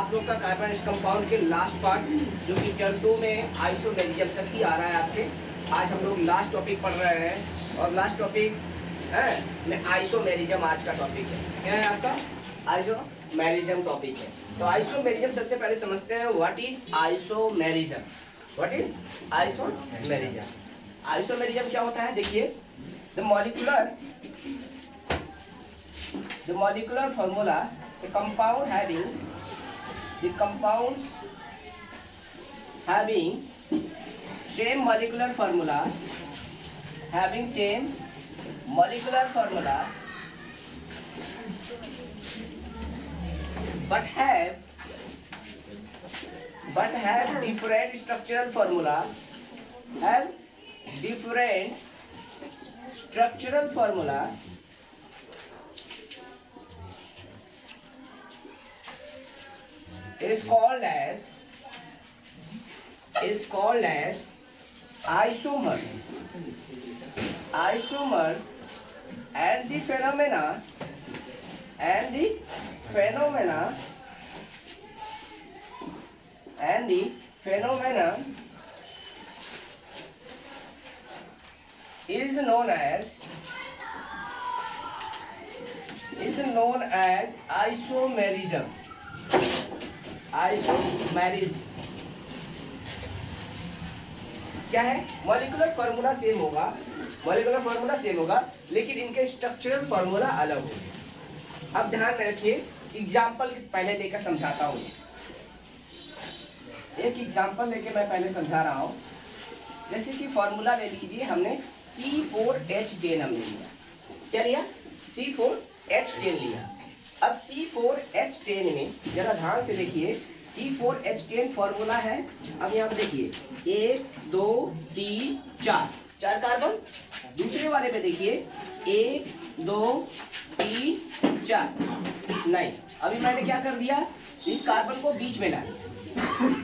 आप लोग का कार्बन कंपाउंड के लास्ट पार्ट जो कि टर्म टू में आइसोमेरिज्म तक ही आ रहा है आपके, आज हम लोग लास्ट टॉपिक पढ़ रहे हैं। और लास्ट टॉपिक है, में आइसोमेरिज्म आज का टॉपिक है। क्या है आपका? आइसोमेरिज्म टॉपिक है। तो आइसोमेरिज्म सबसे पहले समझते हैं what is isomerism what is isomerism isomerism क्या होता है? देखिए the molecular molecular formula, the compound having the compounds having same molecular formula having same molecular formula but have but have different structural formula have different structural formula is called as is called as isomers. Isomers and the phenomena and the phenomena and the phenomena is known as is known as isomerism isomerism क्या है? Molecular formula same होगा। Molecular formula same होगा, लेकिन इनके structural formula अलग होंगे। अब ध्यान रखिए एग्ज़ाम्पल पहले लेकर समझाता हूँ। एक एग्ज़ाम्पल लेके मैं पहले समझा रहा हूँ। जैसे कि फॉर्मूला ले लीजिए, हमने सी फोर एच टेन लिया। क्या लिया? सी फोर एच टेन लिया। अब C4H10 में, जरा ध्यान से देखिए C4H10 फॉर्मूला है। अब यहाँ पे देखिए, एक, दो, तीन, चार। चार कार्बन दूसरे वाले में देखिए, एक, दो, तीन, चार। नहीं अभी मैंने क्या कर दिया? इस कार्बन को बीच में लाया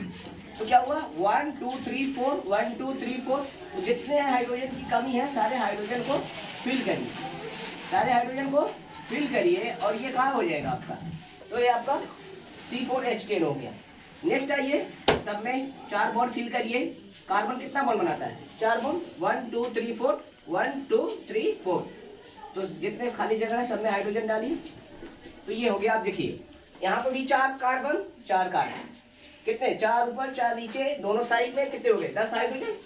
तो क्या हुआ? One two three four one two three four जितने हाइड्रोजन की कमी है, सारे हाइड्रोजन को फिल करिए। सारे हाइड्रोजन को फिल करिए और ये कहाँ हो जाएगा आपका? तो ये आपका सी फोर एच टेन हो गया। नेक्स्ट आइए, सब में चार बॉन्ड फिल करिए। कार्बन कितना बॉन्ड बनाता है? चार bond one two three four one two three four तो जितने खाली जगह है, सब में हाइड्रोजन डालिए। तो ये हो गया, आप देखिए। यहाँ पर भी चार कार्बन चार कार्बन कितने? चार ऊपर, चार नीचे, दोनों साइड में कितने हो गए? दस हाइड्रोजन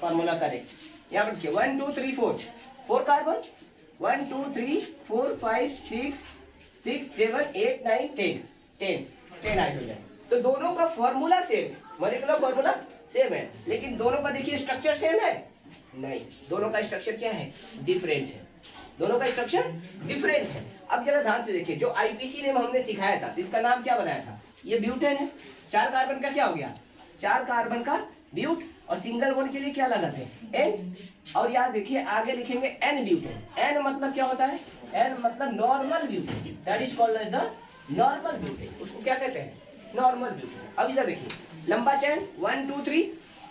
फॉर्मूला करेक्ट यहाँ पर देखिए one two three four four carbon one two three four five six six seven eight nine ten ten ten hydrogen तो दोनों का formula same molecular formula same है। लेकिन दोनों का देखिए स्ट्रक्चर सेम है? नहीं। दोनों का स्ट्रक्चर क्या है? डिफरेंट है। दोनों का स्ट्रक्चर डिफरेंट है। अब जरा ध्यान से देखिए, जो आईपीसी ने हमने सिखाया था इसका नाम क्या बनाया था? ये ब्यूटेन है। चार कार्बन का क्या हो गया? चार कार्बन का ब्यूट और सिंगल वन के लिए क्या लगाते हैं? एन और यहाँ देखिए, आगे लिखेंगे एन ब्यूटेन एन मतलब क्या होता है? एन मतलब normal butane that is called as the normal butane उसको क्या कहते हैं? नॉर्मल ब्यूटेन अब इधर देखिए। लंबा चैन वन टू थ्री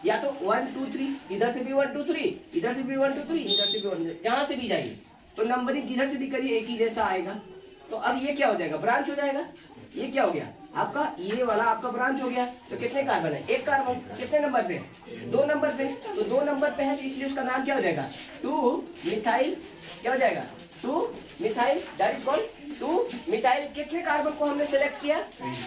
या तो वन टू थ्री इधर से भी वन टू थ्री इधर से भी वन टू थ्री इधर से भी वन जहाँ से भी जाइए। तो नंबरिंग किधर से भी करिए, एक ही जैसा आएगा। तो अब ये क्या हो जाएगा? ब्रांच हो जाएगा। ये क्या हो गया? आपका ये वाला आपका ब्रांच हो गया तो कितने कार्बन है एक कार्बन कितने नंबर पे? दो नंबर पे। तो दो नंबर पे है तो इसलिए उसका नाम क्या हो जाएगा? टू मिथाइल, क्या हो जाएगा? Two methyl that is called two methyl. कितने कार्बन को हमने सिलेक्ट किया?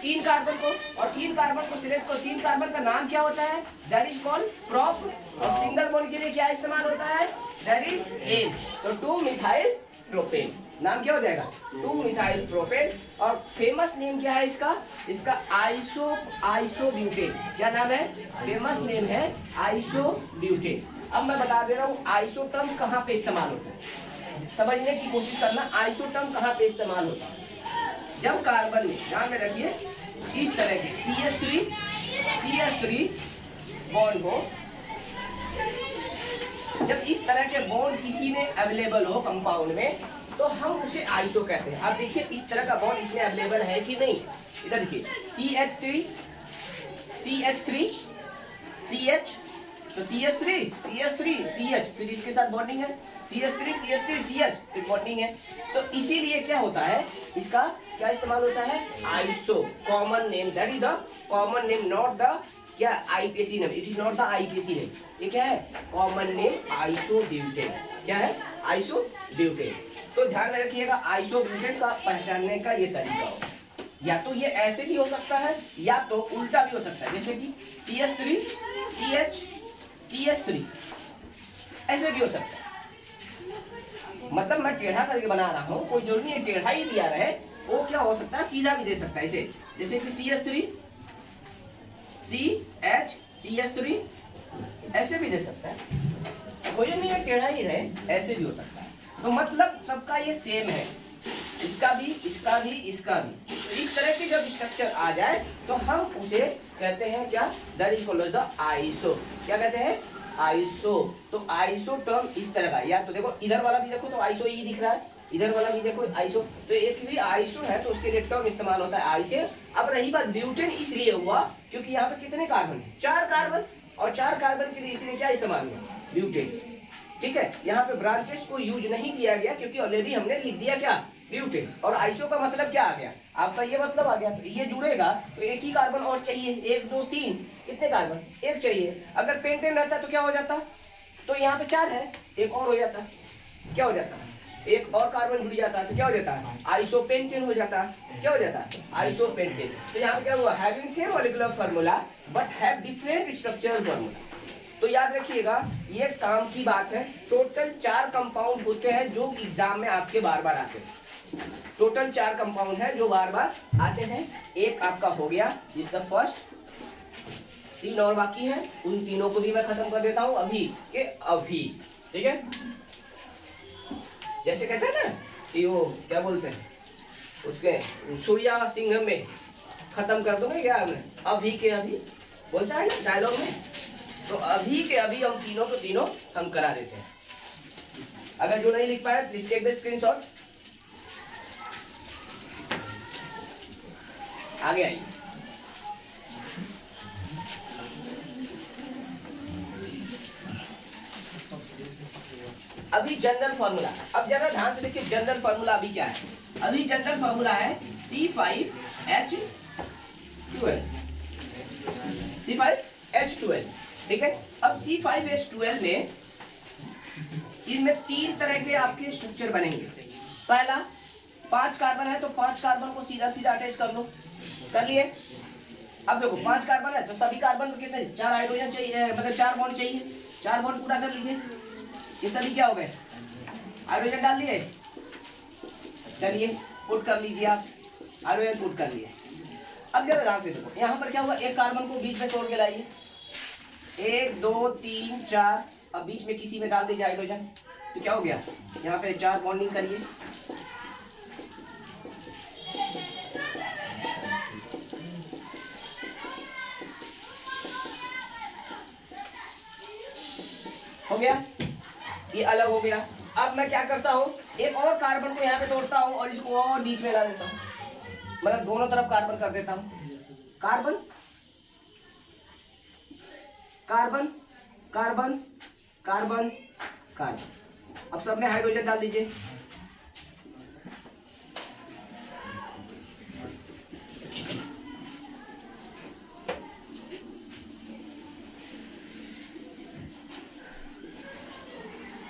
तीन कार्बन को। और तीन कार्बन को सिलेक्ट करो, तीन कार्बन का नाम क्या होता है? दैट इज़ कॉल्ड प्रॉप और सिंगल बॉन्ड के लिए क्या इस्तेमाल होता है? दैट इज़ एन तो टू मिथाइल प्रोपेन नाम क्या हो जाएगा? Two methyl propane. और फ़ेमस नेम क्या है इसका? इसका आइसो आइसो ब्यूटेन क्या नाम है? फ़ेमस नेम है आइसो ब्यूटेन अब मैं बता दे रहा हूँ आइसोटर्म कहाँ पे इस्तेमाल होता है? समझने की कोशिश करना आइसोटर्म कहाँ पे इस्तेमाल होता है? जब कार्बन में, ध्यान में रखिए, इस तरह के C S three C S three bond को, जब इस तरह के बॉन्ड किसी में अवेलेबल हो कंपाउंड में तो हम उसे आइसो कहते हैं। अब देखिए, इस तरह का बॉन्ड इसमें अवेलेबल है कि नहीं? इधर देखिए। C H three C H three C H तो C H three C H three C H फिर इसके साथ बॉन्डिंग है। C S three C S three C H तो बॉन्डिंग है। तो इसीलिए क्या होता है? इसका क्या इस्तेमाल होता है? Iso common name that is the common name not the क्या? IPC name it is not the IPC name ये क्या है? कॉमन नेम आइसो ब्यूटेन क्या है? आइसो ब्यूटेन तो ध्यान रखिएगा आइसो ब्यूटेन का पहचानने का ये तरीका होगा या तो ये ऐसे भी हो सकता है, या तो उल्टा भी हो सकता है। जैसे कि C S three C H C S three ऐसे भी हो सकता है। मतलब मैं टेढ़ा करके बना रहा हूँ, कोई ज़रूरी नहीं टेढ़ा ही दिया रहे, वो क्या हो सकता है, सीधा भी दे सकता है ऐसे जैसे कि C S three C H C S three ऐसे भी दे सकता है। कोई नहीं है, टेढ़ा ही रहे, ऐसे भी हो सकता है। तो मतलब सबका ये सेम है। इसका भी इसका भी इसका भी। तो इस तरह के जब स्ट्रक्चर आ जाए तो हम उसे कहते हैं क्या? That is called the iso क्या कहते हैं? आइसो तो आइसो टर्म इस तरह का या तो देखो, इधर वाला भी देखो तो आइसो ही दिख रहा है। इधर वाला भी देखो आइसो तो एक भी आइसो है तो उसके लिए टर्म इस्तेमाल होता है आइसे अब रही बात ब्यूटेन इसलिए हुआ, क्योंकि यहाँ पे कितने कार्बन है? चार कार्बन और चार कार्बन के लिए इसलिए क्या इस्तेमाल हुआ ब्यूटेन ठीक है? यहाँ पे ब्रांचेस को यूज़ नहीं किया गया क्योंकि ऑलरेडी हमने लिख दिया क्या? ब्यूटेन और आइसो का मतलब क्या आ गया? आपका ये मतलब आ गया तो ये जुड़ेगा तो एक ही कार्बन और चाहिए। एक, दो, तीन, कितने कार्बन एक चाहिए। अगर पेंटेन रहता तो क्या हो जाता? तो यहाँ पे चार है। एक और हो जाता। क्या हो जाता? एक और कार्बन जुड़ जाता तो क्या हो जाता? है आइसोपेंटेन हो जाता। क्या हो जाता? है आइसोपेंटेन तो यहाँ पे क्या हुआ? Having same molecular formula but have different structural formula तो याद रखिएगा, ये काम की बात है। टोटल चार कंपाउंड होते हैं जो एग्ज़ाम में आपके बार बार आते हैं। टोटल चार कंपाउंड है जो बार बार आते हैं। एक आपका हो गया इज़ द फ़र्स्ट तीन और बाकी है, उन तीनों को भी मैं खत्म कर देता हूँ, अभी के अभी। ठीक है? जैसे कहते हैं ना कि वो, क्या बोलते हैं? उसके, सूर्या सिंह में खत्म कर दोगे क्या? अभी के अभी। बोलता है ना डायलॉग में? तो अभी के अभी हम तीनों को तीनों हम करा देते हैं। अगर जो नहीं लिख पाए प्लीज़ टेक द स्क्रीनशॉट आगे आइए। अभी जनरल फॉर्मूला अब जरा ध्यान से देखिए जनरल फॉर्मूला अभी क्या है? अभी जनरल फॉर्मूला है C five H twelve C five H twelve ठीक है? अब सी फाइव एस ट्वेल्व में इनमें तीन तरह के आपके स्ट्रक्चर बनेंगे। पहला, पाँच कार्बन है तो पाँच कार्बन को सीधा सीधा अटैच कर लो। कर लिए? अब देखो, पाँच कार्बन है तो सभी कार्बन को कितने? चार हाइड्रोजन चाहिए मतलब चार बॉन्ड चाहिए। चार बॉन्ड पूरा कर लीजिए ये सभी क्या हो गए? हाइड्रोजन डाल दिए। चलिए पुट कर लीजिए आप। हाइड्रोजन पुट कर लिए। अब जरा ध्यान से देखो, यहाँ पर क्या हुआ? एक कार्बन को बीच में तोड़ के लाइए। एक, दो, तीन, चार। अब बीच में किसी में डाल दीजिए हाइड्रोजन तो क्या हो गया? यहाँ पे चार बॉन्डिंग करिए। हो गया? ये अलग हो गया। अब मैं क्या करता हूँ? एक और कार्बन को यहाँ पे तोड़ता हूँ और इसको और बीच में ला देता हूँ। मतलब दोनों तरफ़ कार्बन कर देता हूँ। Carbon carbon carbon carbon carbon अब सब में हाइड्रोजन डाल दीजिए।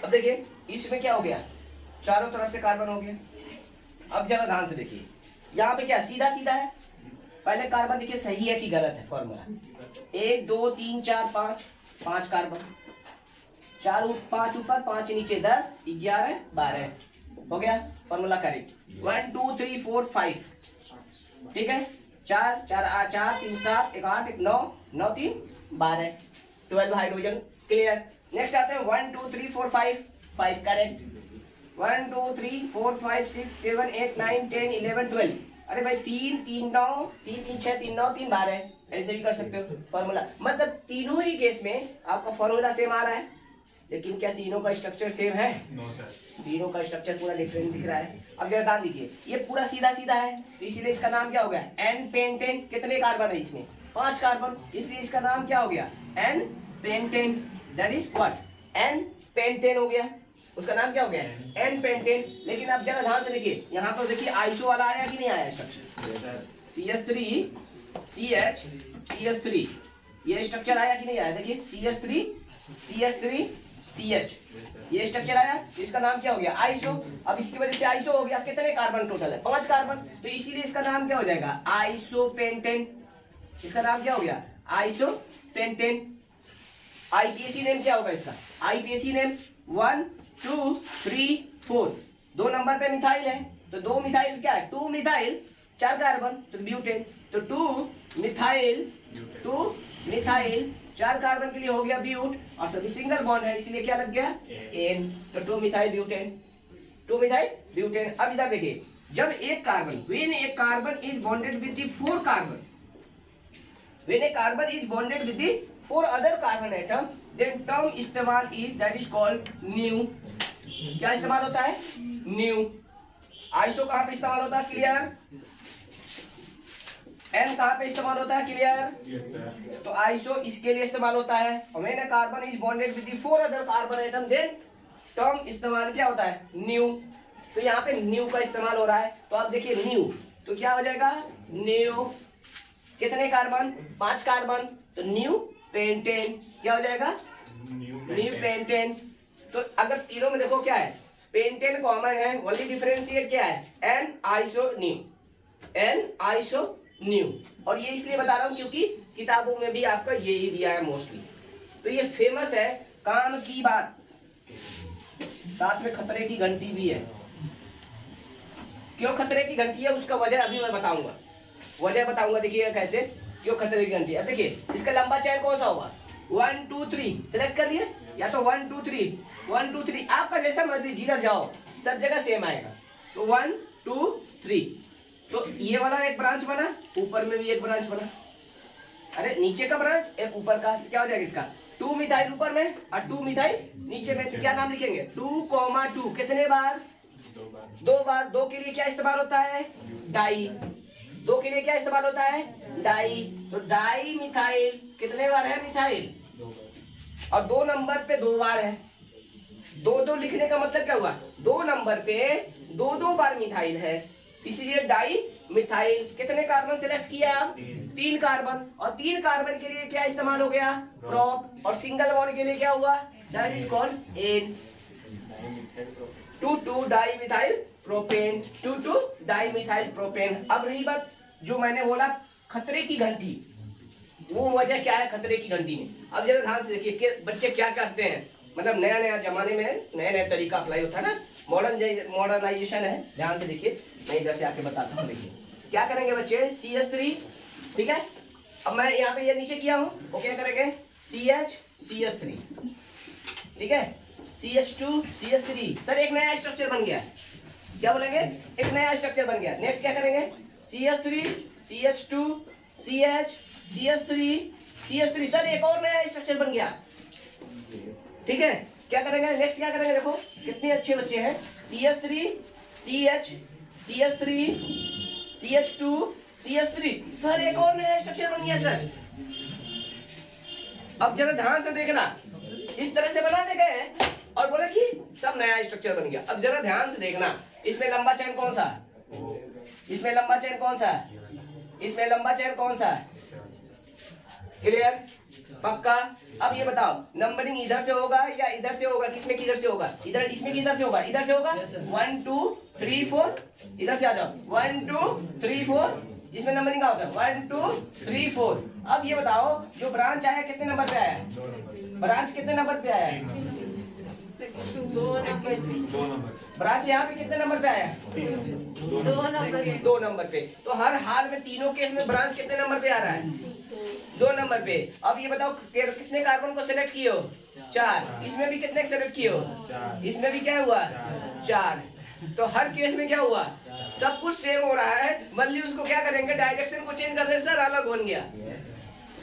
अब देखिए इसमें क्या हो गया? चारों तरफ़ से कार्बन हो गया। अब जरा ध्यान से देखिए। यहाँ पे क्या सीधा सीधा है? पहले कार्बन देखिए सही है कि गलत है फॉर्मूला एक, दो, तीन, चार, पाँच। पाँच कार्बन चार पाँच ऊपर, पाँच नीचे, दस, ग्यारह, बारह। हो गया? Formula correct one two three four five ठीक है? चार चार, आ, चार, तीन, सात, एक, आठ, एक, नौ नौ, तीन, बारह। ट्वेल्व हाइड्रोजन क्लियर नेक्स्ट आते हैं। One two three four five five correct one two three four five six seven eight nine ten eleven twelve अरे भाई तीन तीन नौ तीन तीन छह तीन नौ तीन बारह। ऐसे भी कर सकते हो फॉर्मूला मतलब तीनों ही केस में आपका फॉर्मूला सेम आ रहा है लेकिन क्या तीनों का स्ट्रक्चर सेम है? No, तीनों का स्ट्रक्चर पूरा डिफरेंट दिख रहा है। अब जरा ध्यान दीजिए ये पूरा सीधा सीधा है तो इसीलिए इसका नाम क्या हो गया? एन पेंटेन कितने कार्बन है इसमें? पाँच कार्बन इसलिए इसका नाम क्या हो गया? N pentane that is what N pentane हो गया। उसका नाम क्या हो गया? एन पेंटेन लेकिन आप जरा ध्यान से देखिए यहाँ पर देखिए आइसो वाला आया कि नहीं आया structure C S three C H C S three ये स्ट्रक्चर आया कि नहीं आया? देखिए C S three C S three C H ये स्ट्रक्चर आया इसका नाम क्या हो गया? आइसो अब इसकी वजह से आइसो हो गया। कितने कार्बन टोटल है? पाँच कार्बन तो इसीलिए इसका नाम क्या हो जाएगा? आइसो पेंटेन इसका नाम क्या हो गया? आइसो पेंटेन आईपीएसी नेम क्या होगा इसका? IUPAC name one two three four दो नंबर पे मिथाइल है तो दो मिथाइल क्या है? टू मिथाइल चार कार्बन तो ब्यूटेन तो टू मिथाइल टू मिथाइल चार कार्बन के लिए हो गया ब्यूट और सभी सिंगल बॉन्ड है इसलिए क्या लग गया? एन तो two methyl butane two methyl butane अब इधर देखिए जब एक कार्बन वेन एक carbon is bonded with the four carbon when a carbon is bonded with the four other carbon atom then term इस्तेमाल is that is called new क्या इस्तेमाल होता है? new आइसो कहाँ पे इस्तेमाल होता है? क्लियर एन कहाँ पे इस्तेमाल होता है? क्लियर तो आइसो इसके लिए इस्तेमाल होता है। a carbon is bonded with the four other carbon atom then term इस्तेमाल क्या होता है? न्यू तो यहाँ पे न्यू का इस्तेमाल हो रहा है। तो आप देखिए न्यू तो क्या हो जाएगा? न्यू कितने कार्बन पाँच कार्बन तो न्यू पेंटेन क्या हो जाएगा? न्यू पेंटेन तो अगर तीनों में देखो क्या है? पेंटेन कॉमन है ओनली डिफरेंशिएट क्या है? N iso neo N iso neo और ये इसलिए बता रहा हूँ क्योंकि किताबों में भी आपका यही दिया है मोस्टली तो ये फ़ेमस है, काम की बात। साथ में खतरे की घंटी भी है। क्यों खतरे की घंटी है? उसका वजह अभी मैं बताऊँगा। वजह बताऊँगा देखिएगा कैसे। क्यों खतरे की घंटी अब देखिए, इसका लंबा चैन कौन सा होगा? वन टू थ्री सिलेक्ट कर लिए? या तो one two three one two three आपका जैसा मर्ज़ी जिधर जाओ। सब जगह सेम आएगा। तो वन टू थ्री तो ये वाला एक ब्रांच बना, ऊपर में भी एक ब्रांच बना। अरे, नीचे का ब्रांच एक ऊपर का। क्या हो जाएगा इसका? टू मिथाइल ऊपर में और टू मिथाइल नीचे में। तो क्या नाम लिखेंगे? टू कॉमा टू कितने बार? दो बार। दो के लिए क्या इस्तेमाल होता है? डाई। दो के लिए क्या इस्तेमाल होता है? डाई। तो डाई मिथाइल। कितने बार है मिथाइल? और दो नंबर पे दो बार है। दो दो लिखने का मतलब क्या हुआ? दो नंबर पे दो दो बार मिथाइल है। इसलिए डाई मिथाइल। कितने कार्बन सिलेक्ट किया? आप तीन कार्बन और तीन कार्बन के लिए क्या इस्तेमाल हो गया? प्रॉप और सिंगल बॉन्ड के लिए क्या हुआ? That is called N two two dimethyl propane two two dimethyl propane अब रही बात जो मैंने बोला, खतरे की घंटी। वो वजह क्या है खतरे की घंटी में? अब जरा ध्यान से देखिए बच्चे क्या करते हैं। मतलब नया नया जमाने में नया नया तरीका अप्लाई होता है ना? मॉडर्न मॉडर्नाइजेशन है। ध्यान से देखिए, मैं इधर से आके बताता हूँ, देखिए। क्या करेंगे बच्चे? सी एस थ्री ठीक है? अब मैं यहाँ पे ये नीचे किया हूँ। वो क्या करेंगे? C H C S three ठीक है? C H two C S three sir एक नया स्ट्रक्चर बन गया। क्या बोलेंगे? एक नया स्ट्रक्चर बन गया। नेक्स्ट क्या करेंगे? C H three C H two C H C H three C H three sir, एक और नया स्ट्रक्चर बन गया। ठीक है? क्या करेंगे? नेक्स्ट क्या करेंगे? देखो, कितने अच्छे बच्चे हैं। C H three C H C H three C H two C H three sir, एक और नया स्ट्रक्चर बन गया, सर। अब जरा ध्यान से देखना। इस तरह से बना दे गए और बोले कि सब नया स्ट्रक्चर बन गया। अब जरा ध्यान से देखना। इसमें लंबा चैन कौन सा? इसमें लंबा चैन कौन सा? इसमें लंबा चैन कौन सा? क्लियर पक्का? अब ये बताओ नंबरिंग इधर से होगा या इधर से होगा? किसमें किधर से होगा? इधर इसमें किधर से होगा? इधर से होगा? वन टू थ्री फोर इधर से आ जाओ। वन टू थ्री फोर इसमें नंबरिंग का होता है? वन टू थ्री फोर अब ये बताओ जो ब्रांच आया कितने नंबर पे आया? ब्रांच कितने नंबर पे आया? ब्रांच यहाँ पे कितने नंबर पे आया? दो नंबर दो नंबर पे। तो हर हाल में तीनों केस में ब्रांच कितने नंबर पे आ रहा है? दो नंबर पे। अब ये बताओ कितने कार्बन को सिलेक्ट किए हो? चार। इसमें भी कितने सेलेक्ट किए हो? इसमें भी क्या हुआ? चार। तो हर केस में क्या हुआ? सब कुछ सेम हो रहा है। मल्ली उसको क्या करेंगे? डायरेक्शन को चेंज कर दे सर अलग बन गया।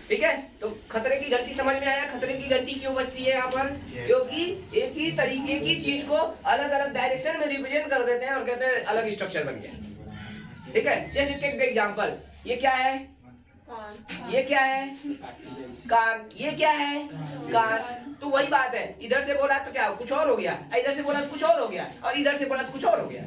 ठीक है? तो खतरे की घंटी समझ में आया? खतरे की घंटी क्यों बजती है यहाँ पर? क्योंकि एक ही तरीके की चीज़ को अलग अलग डायरेक्शन में रिप्रेजेंट कर देते हैं और कहते हैं अलग स्ट्रक्चर बन गया। ठीक है? जैसे टेक एग्ज़ाम्पल ये क्या है? ये क्या है? कान ये क्या है? कान तो वही बात है। इधर से बोला तो क्या कुछ और हो गया? इधर से बोला तो कुछ और हो गया? और इधर से बोला तो कुछ और हो गया?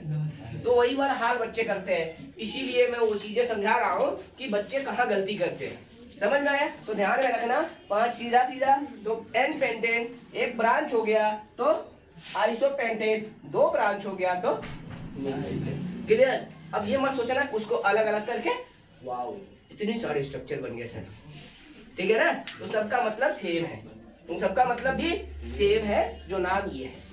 तो वही वाला हाल बच्चे करते हैं। इसीलिए मैं वो चीज़ें समझा रहा हूँ कि बच्चे कहाँ गलती करते हैं। समझ में आया? तो ध्यान में रखना पाँच सीधा सीधा तो एन पेंटेन एक ब्रांच हो गया तो आइसो पेंटेन दो ब्रांच हो गया तो क्लियर अब ये मत सोचना उसको अलग अलग करके वाओ इतने सारे स्ट्रक्चर बन गए सर। ठीक है ना? तो सबका मतलब सेम है। उन सबका मतलब भी सेम है जो नाम ये है।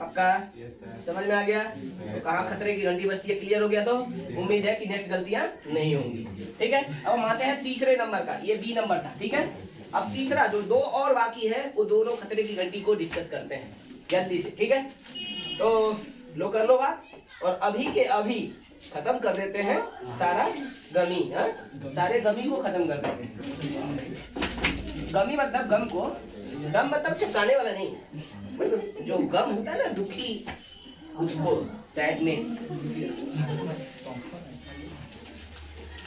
पक्का? Yes, समझ में आ गया? Yes, तो कहाँ खतरे की घंटी बजती है? क्लियर हो गया तो? Yes, उम्मीद है कि नेक्स्ट गलतियाँ नहीं होंगी। ठीक है? अब हम आते हैं तीसरे नंबर का। ये बी नंबर था। ठीक है? अब तीसरा जो दो और बाकी है वो दोनों खतरे की घंटी को डिस्कस करते हैं। जल्दी से। ठीक है? तो लो कर लो बात। और अभी के अभी खत्म कर देते हैं सारा गमी, हा? सारे गमी को खत्म कर देते हैं। गमी मतलब गम को, गम मतलब चिपकाने वाला नहीं। मतलब जो गम होता है ना, दुखी, उसको सैडनेस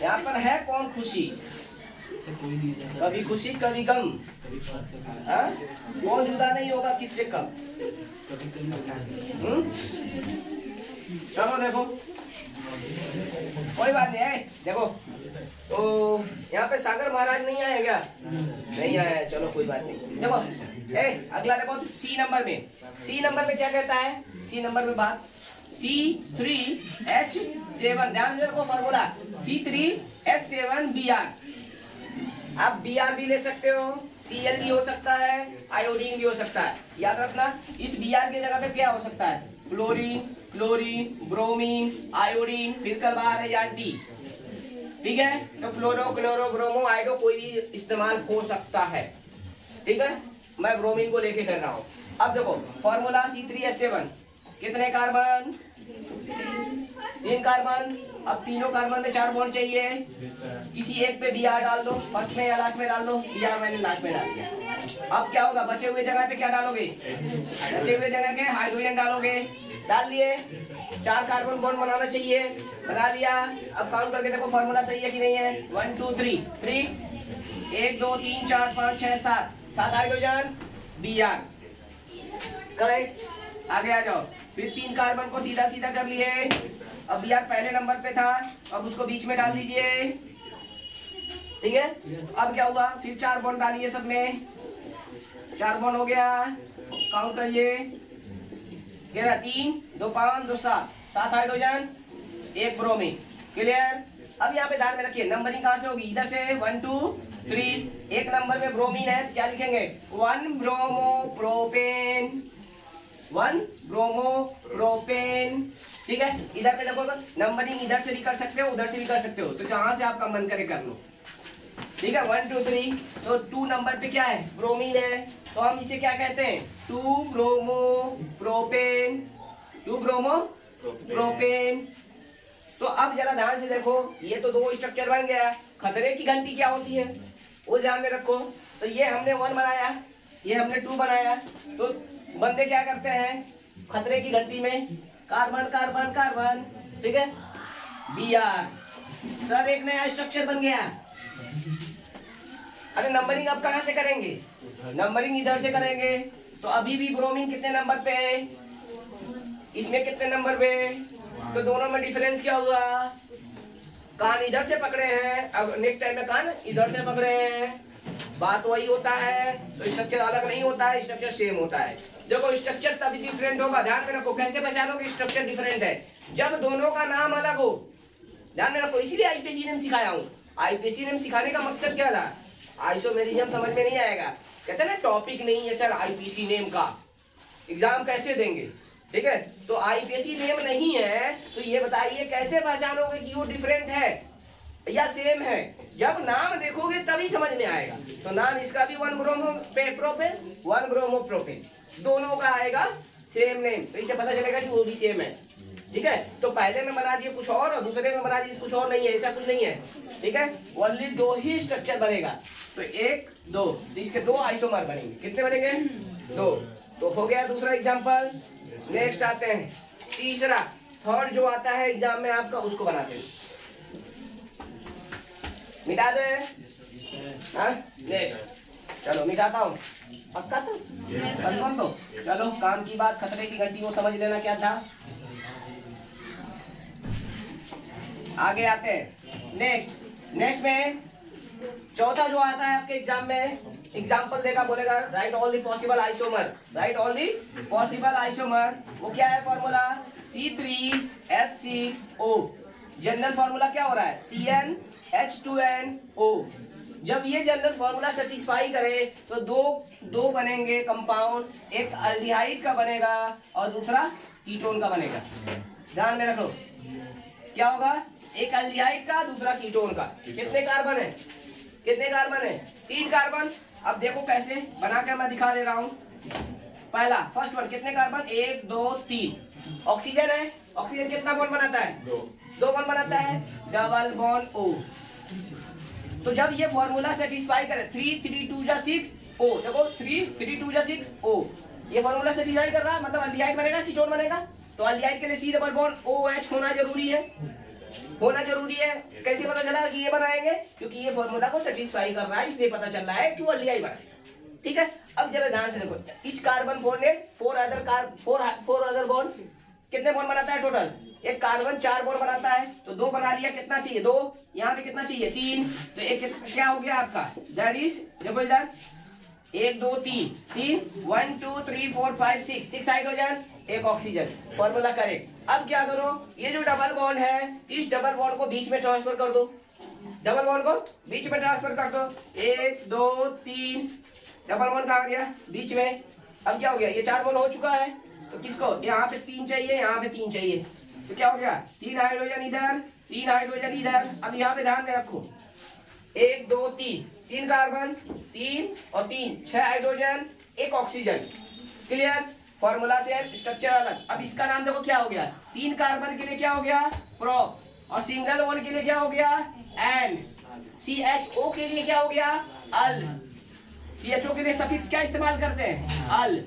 यहाँ पर है कौन खुशी? कभी खुशी, कभी गम। हा? कौन जुदा नहीं होगा, किससे कब हम्म? चलो देखो। कोई बात नहीं है देखो। तो यहाँ पे सागर महाराज नहीं आए क्या? नहीं आया चलो कोई बात नहीं। देखो, ए, अगला देखो सी नंबर में। सी नंबर में क्या कहता है? सी नंबर में बात। सी थ्री एच सेवन ध्यान से formula C three H seven B R आप बी आर भी ले सकते हो सी एल भी हो सकता है आयोडीन भी हो सकता है। याद रखना, इस बी आर की जगह पे क्या हो सकता है? फ्लोरीन क्लोरीन ब्रोमीन आयोडीन फिर कर बाहर है या टी ठीक है? तो फ्लोरो क्लोरो ब्रोमो आइडो कोई भी इस्तेमाल हो सकता है। ठीक है? मैं ब्रोमीन को लेके कर रहा हूँ। अब देखो formula C three S seven कितने कार्बन तीन कार्बन अब तीनों कार्बन में चार बॉन्ड चाहिए। किसी एक पे बी आर डाल दो। फ़र्स्ट में या लास्ट में डाल दो। बी आर मैंने लास्ट में डाल दिया। अब क्या होगा? बचे हुए जगह पे क्या डालोगे? बचे हुए जगह के हाइड्रोजन डालोगे। डाल दिए। चार कार्बन बॉन्ड बनाना चाहिए। बना लिया। अब काउंट करके देखो फॉर्मूला सही है कि नहीं है। वन टू थ्री थ्री एक, दो, तीन, चार, पाँच, छह, सात। सात हाइड्रोजन बी आर करेक्ट आगे आ जाओ। फिर तीन कार्बन को सीधा सीधा कर लिए। अब बी आर पहले नंबर पे था। अब उसको बीच में डाल दीजिए। ठीक है? अब क्या हुआ? फिर चार बॉन्ड डालिए सब में। चार बॉन्ड हो गया। काउंट करिए। ग्यारह तीन, दो पाँच दो सात। सात हाइड्रोजन एक ब्रोमीन क्लियर अब यहाँ पे ध्यान में रखिए नंबरिंग कहाँ से होगी? इधर से वन टू थ्री एक नंबर में ब्रोमीन है तो क्या लिखेंगे? One bromo propane one bromo propane ठीक है? इधर पे देखो नंबरिंग इधर से भी कर सकते हो, उधर से भी कर सकते हो। तो जहाँ से आपका मन करे कर लो। ठीक है वन टू थ्री तो टू नंबर पे क्या है? ब्रोमीन है। तो हम इसे क्या कहते हैं? Two bromo propane two bromo propane तो अब जरा ध्यान से देखो ये तो दो स्ट्रक्चर बन गया। खतरे की घंटी क्या होती है? वो ध्यान में रखो। तो ये हमने वन बनाया। ये हमने टू बनाया। तो बंदे क्या करते हैं? खतरे की घंटी में कार्बन कार्बन कार्बन ठीक है? बी आर सर एक नया स्ट्रक्चर बन गया। अरे नंबरिंग अब कहाँ से करेंगे? नंबरिंग इधर से करेंगे। तो अभी भी ब्रोमीन कितने नंबर पे है? इसमें कितने नंबर पे तो दोनों में डिफरेंस क्या हुआ? कान इधर से पकड़े हैं। अब नेक्स्ट टाइम में कान इधर से पकड़े हैं। बात वही होता है। तो स्ट्रक्चर अलग नहीं होता है स्ट्रक्चर सेम होता है। देखो स्ट्रक्चर तभी डिफरेंट होगा। ध्यान में रखो, कैसे पहचानोगे स्ट्रक्चर डिफरेंट है? जब दोनों का नाम अलग हो, ध्यान में रखो, इसीलिए आईपीसी नेम सिखाया हूँ। आईपीसी नेम सिखाने का मकसद क्या था? आइसोमेरिज्म समझ में नहीं आएगा। कहते हैं ना टॉपिक नहीं है सर आईपीसी नेम का। एग्ज़ाम कैसे देंगे? ठीक है? तो आईपीसी नेम नहीं है तो ये बताइए, कैसे पहचानोगे कि वो डिफरेंट है? या सेम है? जब नाम देखोगे, तभी समझ में आएगा। तो नाम इसका भी one bromo propane one bromo propane दोनों का आएगा सेम नेम तो इससे पता चलेगा कि वो भी सेम है। ठीक है? तो पहले में बना दिए कुछ और और दूसरे में बना दिए कुछ और नहीं है ऐसा कुछ नहीं है। ठीक है? ओनली दो ही स्ट्रक्चर बनेगा। तो एक दो। तो इसके दो आइसोमर बनेंगे। कितने बनेंगे? दो। तो हो गया दूसरा एग्ज़ाम्पल नेक्स्ट आते हैं। तीसरा थर्ड जो आता है एग्ज़ाम में आपका उसको बनाते हैं। मिटा दे नेक्स्ट चलो मिटाता हूँ। पक्का तो? कंफर्म तो चलो काम की बात खतरे की घंटी वो समझ लेना क्या था। आगे आते हैं। नेक्स्ट नेक्स्ट में चौथा जो आता है आपके एग्ज़ाम में एग्ज़ाम्पल देगा बोलेगा right all the possible isomer right all the possible isomer वो क्या है formula C three H six O general formula क्या हो रहा है? C N H two N O जब ये जनरल फॉर्मूला सेटिस्फाई करे तो दो दो बनेंगे कंपाउंड एक अल्डिहाइड का बनेगा और दूसरा कीटोन का बनेगा। ध्यान में रखो क्या होगा? एक अल्डिहाइड का दूसरा कीटोन का। कितने कार्बन है? कितने कार्बन है? तीन कार्बन। अब देखो कैसे बनाकर मैं दिखा दे रहा हूँ। पहला फ़र्स्ट वन कितने कार्बन? एक दो तीन। ऑक्सीजन है? ऑक्सीजन कितना बॉन्ड बनाता है? दो। दो बॉन्ड बनाता है? डबल बॉन्ड ओ तो जब ये फॉर्मूला सेटिस्फाई करे थ्री थ्री टू जा सिक्स ओ देखो थ्री थ्री टू जा सिक्स ओ ये फॉर्मूला सेटिस्फाई कर रहा है? मतलब अल्डिहाइड बनेगा कीटोन बनेगा? तो अल्डिहाइड के लिए C double bond O H होना ज़रूरी है। होना ज़रूरी है। कैसे पता चला कि ये बनाएँगे? क्योंकि ये फॉर्मूला को सेटिस्फाई कर रहा है, इसलिए पता चल रहा है कि वो एल्डिहाइड बनाएगा। ठीक है? अब जरा ध्यान से देखो। Each carbon bonded four other carb four four other bond कितने बॉन्ड बनाता है टोटल एक कार्बन चार बॉन्ड बनाता है तो दो बना लिया, कितना चाहिए? दो। यहाँ पे कितना चाहिए? तीन। तो एक क्या हो गया आपका? दैट इज़ देखो इधर। एक, दो, तीन। तीन one two three four five six six hydrogen एक ऑक्सीजन फॉर्मूला करेक्ट अब क्या करो? ये जो डबल बॉन्ड है, इस डबल बॉन्ड को बीच में ट्रांसफ़र कर दो। डबल बॉन्ड को बीच में ट्रांसफ़र कर दो। एक, दो, तीन। डबल बॉन्ड कहा गया? बीच में। अब क्या हो गया? ये चार बॉन्ड हो चुका है। तो किसको? यहाँ पे तीन चाहिए, यहाँ पे तीन चाहिए। तो क्या हो गया? तीन हाइड्रोजन इधर, तीन हाइड्रोजन इधर। अब यहाँ पे ध्यान में रखो। एक, दो, तीन। तीन कार्बन तीन और तीन। छह हाइड्रोजन एक ऑक्सीजन क्लियर फॉर्मूला से स्ट्रक्चर अलग। अब इसका नाम देखो क्या हो गया? तीन कार्बन के लिए क्या हो गया? प्रोप और सिंगल वन के लिए क्या हो गया? एन सी एच ओ के लिए क्या हो गया? अल सी एच ओ के लिए सफिक्स क्या इस्तेमाल करते हैं? अल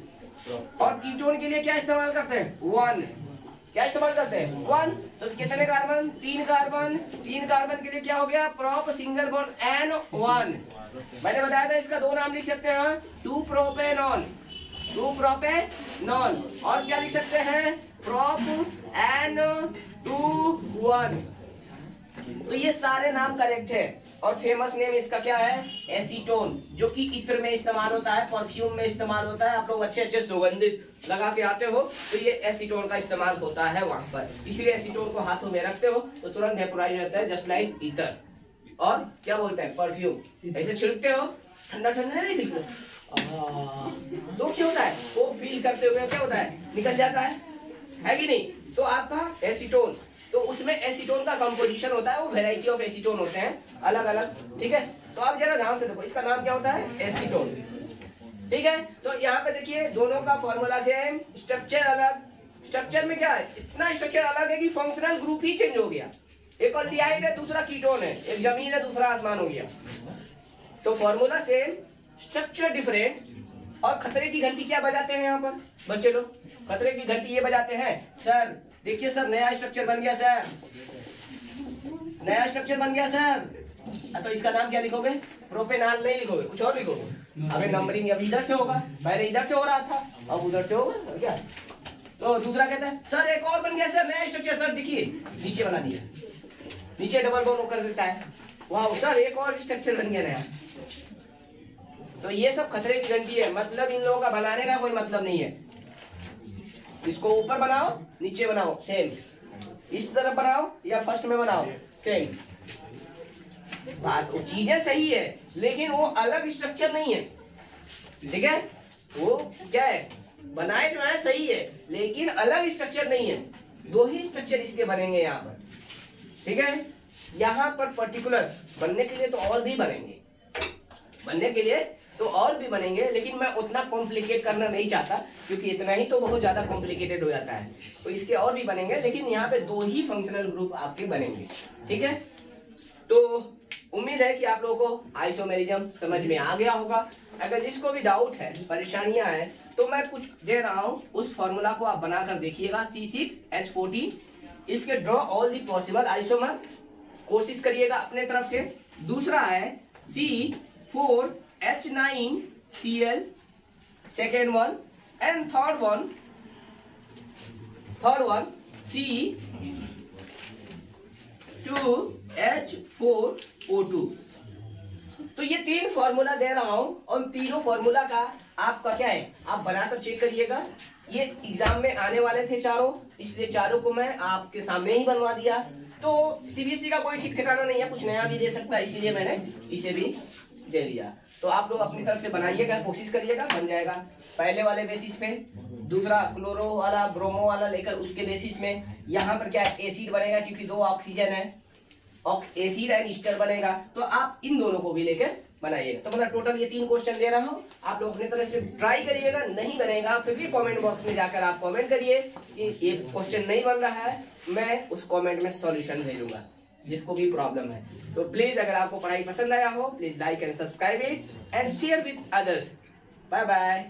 और कीटोन के लिए क्या इस्तेमाल करते हैं? वन क्या इस्तेमाल करते हैं? वन तो कितने कार्बन तीन कार्बन तीन कार्बन के लिए क्या हो गया? Prop single bond N one मैंने बताया था इसका दो नाम लिख सकते हैं। टू प्रोपेनॉन टू प्रोपेनॉन और क्या लिख सकते हैं? प्रोप एन टू वन तो ये सारे नाम करेक्ट है। और फ़ेमस नेम इसका क्या है? एसीटोन जो कि इत्र में इस्तेमाल होता है परफ्यूम में इस्तेमाल होता है। आप लोग अच्छे अच्छे सुगंधित लगा के आते हो तो ये एसीटोन का इस्तेमाल होता है वहाँ पर। इसलिए एसीटोन को हाथों में रखते हो तो तुरंत वेपोराइज रहता है जस्ट लाइक इतर और क्या बोलते हैं? परफ्यूम ऐसे छिड़कते हो ठंडा ठंडा नहीं निकलता तो क्या होता है? वो फील करते हुए क्या होता है? निकल जाता है। है कि नहीं? तो आपका एसीटोन तो उसमें एसीटोन का कंपोजिशन होता है, वो वेराइटी ऑफ़ एसीटोन होते हैं अलग अलग ठीक है? तो आप जरा ध्यान से देखो, इसका नाम क्या होता है? एसीटोन ठीक है? तो यहाँ पे देखिए, दोनों का फॉर्मूला सेम स्ट्रक्चर अलग। स्ट्रक्चर में क्या है? इतना स्ट्रक्चर अलग है कि फंक्शनल ग्रुप ही चेंज हो गया। एक ऑल्डिहाइड है, दूसरा कीटोन है। एक ज़मीन है, दूसरा आसमान हो गया। तो फॉर्मूला सेम स्ट्रक्चर डिफरेंट और खतरे की घंटी क्या बजाते हैं यहाँ पर? बच्चे लोग, खतरे की घंटी ये बजाते हैं सर देखिए सर नया स्ट्रक्चर बन गया सर नया स्ट्रक्चर बन गया सर तो इसका नाम क्या लिखोगे? प्रोपेनाल नहीं लिखोगे, कुछ और लिखोगे? अबे नंबरिंग अभी इधर से होगा, पहले इधर से हो रहा था, अब उधर से होगा क्या? तो दूसरा कहता है सर एक और बन गया सर नया स्ट्रक्चर सर देखिए, नीचे बना दिया. नीचे डबल बोन कर देता है। वाह सर एक और स्ट्रक्चर बन गया नया। तो ये सब खतरे की घंटी है। मतलब इन लोगों का बनाने का कोई मतलब नहीं है। इसको ऊपर बनाओ, नीचे बनाओ सेम इस तरफ़ बनाओ या फ़र्स्ट में बनाओ सेम बात चीज़ें सही है, लेकिन वो अलग स्ट्रक्चर नहीं है। ठीक है? वो क्या है? बनाए जो है, सही है, लेकिन अलग स्ट्रक्चर नहीं है। दो ही स्ट्रक्चर इसके बनेंगे यहाँ पर। ठीक है? यहाँ पर पर्टिकुलर बनने के लिए तो और भी बनेंगे। बनने के लिए तो और भी बनेंगे, लेकिन मैं उतना कॉम्प्लिकेट करना नहीं चाहता, क्योंकि इतना ही तो बहुत ज़्यादा कॉम्प्लिकेटेड हो जाता है। तो इसके और भी बनेंगे, लेकिन यहाँ पे दो ही फंक्शनल ग्रुप आपके बनेंगे, ठीक है? तो उम्मीद है कि आप लोगों को आइसोमेरिज्म समझ में आ गया होगा। अगर जिसको भी डाउट है, परेशानियाँ हैं तो मैं कुछ दे रहा हूँ, उस फॉर्मूला को आप बनाकर देखिएगा सी सिक्स एच फोर्टीन इसके draw all the possible isomer कोशिश करिएगा अपने तरफ़ से। दूसरा है C four H nine C L second one and third one third one C two H four O two तो ये तीन फॉर्मूला दे रहा हूँ। और तीनों फॉर्मूला का आपका क्या है? आप बनाकर चेक करिएगा। ये एग्ज़ाम में आने वाले थे चारों, इसलिए चारों को मैं आपके सामने ही बनवा दिया। तो सीबीएसई का कोई ठीक ठिकाना नहीं है, कुछ नया भी दे सकता है, इसीलिए मैंने इसे भी दे दिया। तो आप लोग अपनी तरफ़ से बनाइएगा, कोशिश करिएगा, बन जाएगा। पहले वाले बेसिस पे, दूसरा क्लोरो वाला ब्रोमो वाला लेकर उसके बेसिस में, यहाँ पर क्या एसिड बनेगा क्योंकि दो ऑक्सीजन है। एसिड एंड ईस्टर बनेगा। तो आप इन दोनों को भी लेकर बनाइएगा। तो मतलब टोटल ये तीन क्वेश्चन दे रहा हूँ। आप लोग अपने तरफ़ से ट्राई करिएगा, नहीं बनेगा, फिर भी कमेंट बॉक्स में जाकर आप कमेंट करिए कि ये क्वेश्चन नहीं बन रहा है। मैं उस कमेंट में सॉल्यूशन भेजूँगा। जिसको भी प्रॉब्लम है। तो प्लीज़ अगर आपको पढ़ाई पसंद आया हो please like and subscribe it and share with others bye bye